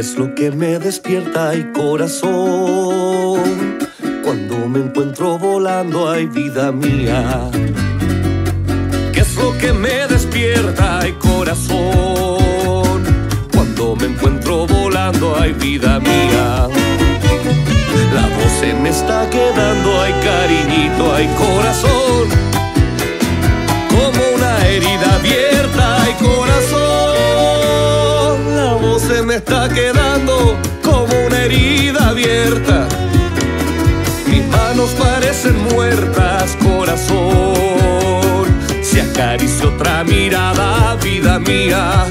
es lo que me despierta y corazón? Cuando me encuentro volando, ay vida mía. ¿Qué es lo que me despierta y corazón? Cuando me encuentro volando, ay vida mía. La voz se me está quedando, ay cariñito, ay corazón. Se me está quedando como una herida abierta. Mis manos parecen muertas, corazón. Si acaricio otra mirada, vida mía,